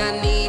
I need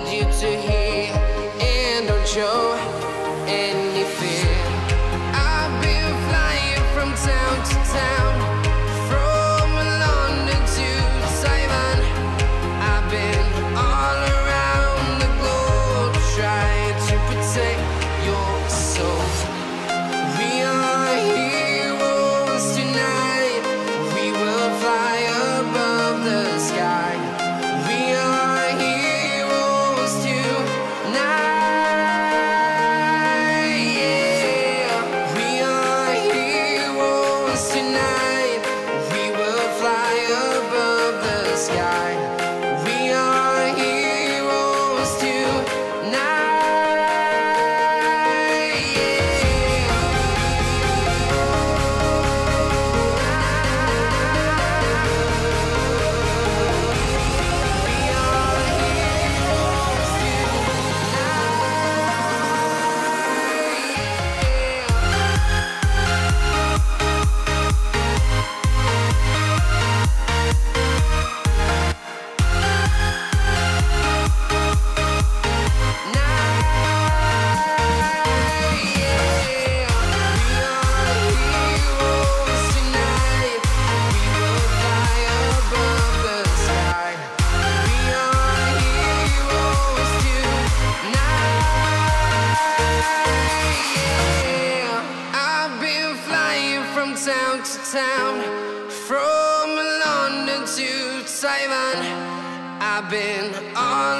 to town, from London to Taiwan. I've been on.